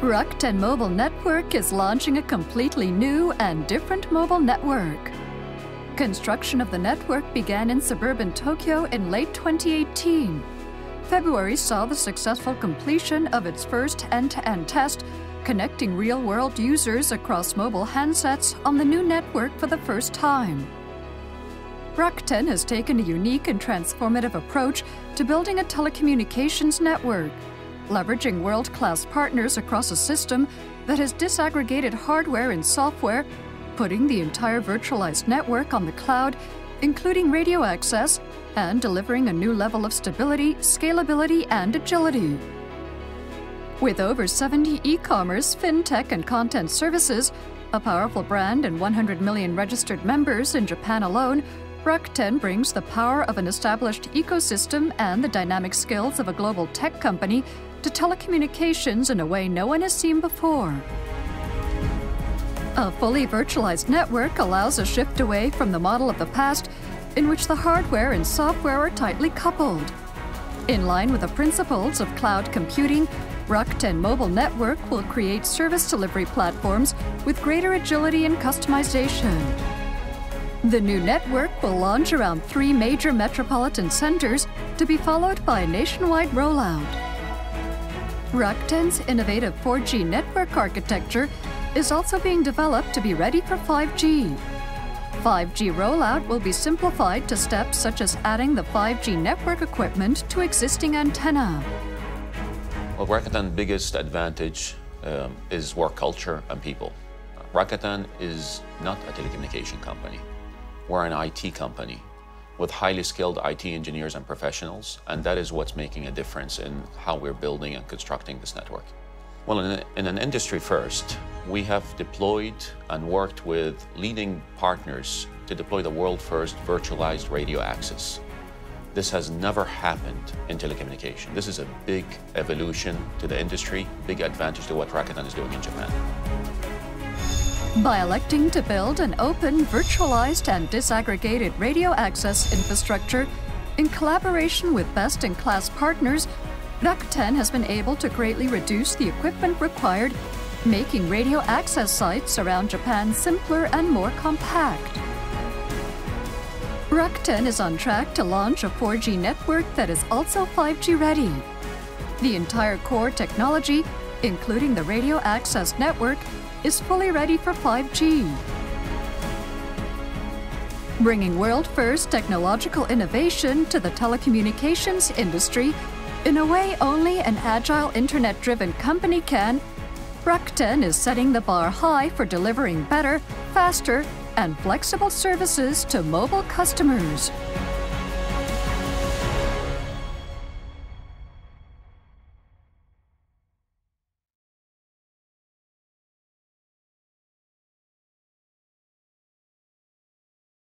Rakuten Mobile Network is launching a completely new and different mobile network. Construction of the network began in suburban Tokyo in late 2018. February saw the successful completion of its first end to end test, connecting real world users across mobile handsets on the new network for the first time. Rakuten has taken a unique and transformative approach to building a telecommunications network, leveraging world class partners across a system that has disaggregated hardware and software, putting the entire virtualized network on the cloud, including radio access, and delivering a new level of stability, scalability, and agility. With over 70 e commerce, fintech, and content services, a powerful brand, and 100 million registered members in Japan alone, Rakuten brings the power of an established ecosystem and the dynamic skills of a global tech company to telecommunications in a way no one has seen before. A fully virtualized network allows a shift away from the model of the past in which the hardware and software are tightly coupled. In line with the principles of cloud computing, Rakuten Mobile Network will create service delivery platforms with greater agility and customization. The new network will launch around three major metropolitan centers to be followed by a nationwide rollout. Rakuten's innovative 4G network architecture is also being developed to be ready for 5G. 5G rollout will be simplified to steps such as adding the 5G network equipment to existing antenna. Well, Rakuten's biggest advantage um, is work culture and people. Rakuten is not a telecommunication company. We're an IT company with highly skilled IT engineers and professionals, and that is what's making a difference in how we're building and constructing this network. Well, in, a, in, an industry first, we have deployed and worked with leading partners to deploy the world first virtualized radio access. This has never happened in telecommunication. This is a big evolution to the industry, big advantage to what Rakuten is doing in Japan. By electing to build an open, virtualized, and disaggregated radio access infrastructure in collaboration with best in class partners, Rakuten has been able to greatly reduce the equipment required, making radio access sites around Japan simpler and more compact. Rakuten is on track to launch a 4G network that is also 5G ready. The entire core technology, including the radio access network, is fully ready for 5G. Bringing world first technological innovation to the telecommunications industry in a way only an agile internet driven company can, Rakuten is setting the bar high for delivering better, faster, and flexible services to mobile customers.